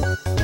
何?